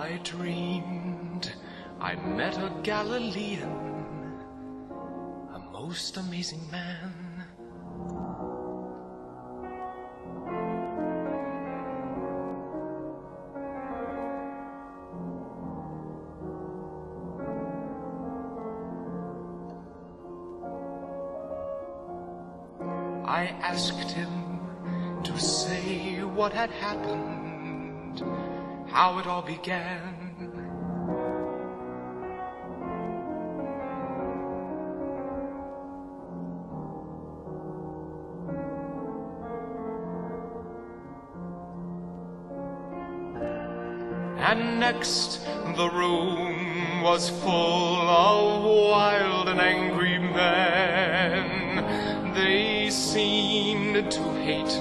I dreamed I met a Galilean, a most amazing man. I asked him to say what had happened, how it all began. And next, the room was full of wild and angry men. They seemed to hate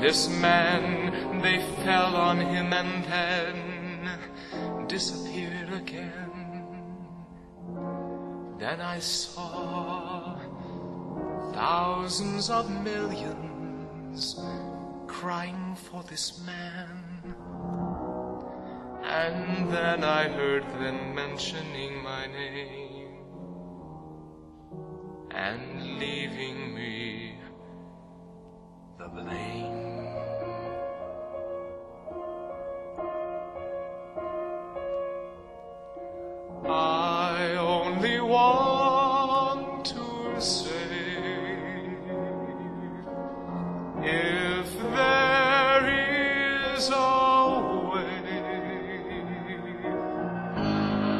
this man. They fell on him and then disappeared again. Then I saw thousands of millions crying for this man. And then I heard them mentioning my name and leaving me the blame.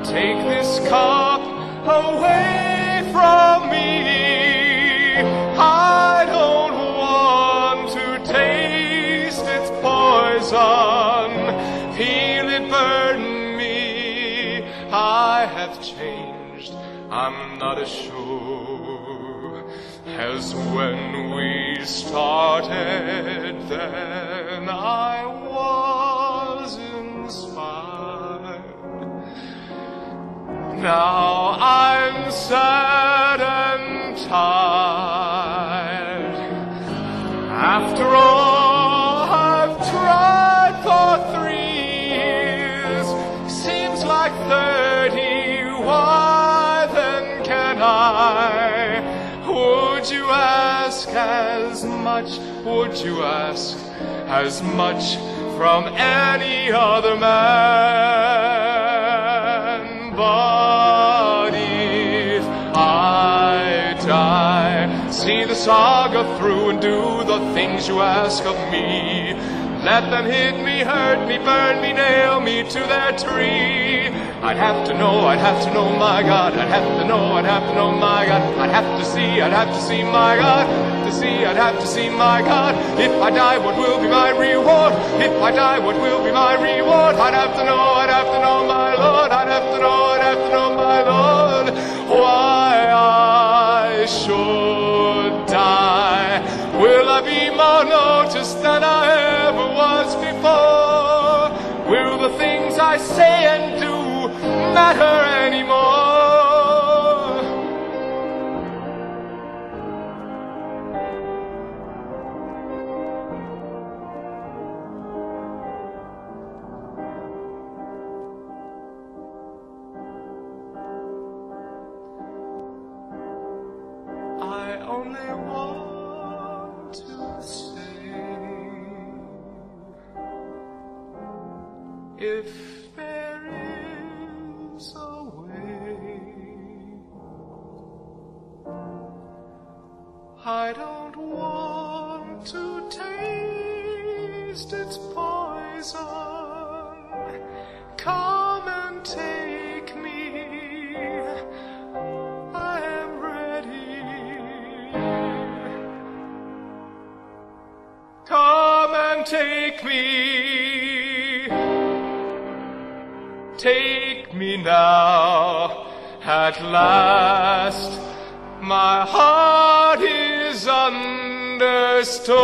Take this cup away from me. I don't want to taste its poison, feel it burn me. I have changed, I'm not as sure as when we started. Then I was inspired. Now I'm sad and tired. After all I've tried for three years, seems like thirty. Why then can I? Would you ask as much? Would you ask as much from any other man? See the saga through and do the things you ask of me. Let them hit me, hurt me, burn me, nail me to their tree. I'd have to know, I'd have to know my God. I'd have to know, I'd have to know my God. I'd have to see, I'd have to see my God. To see, I'd have to see my God. If I die, what will be my reward? If I die, what will be my reward? I'd have to know, I'd have to know my Lord. I'd have to know, I'd have to know my Lord. Why I should die. Will I be more noticed than I ever was before? Will the things I say and do matter if there is a way, I don't want to taste its poison. Come take me. Take me now, at last, my heart is understood.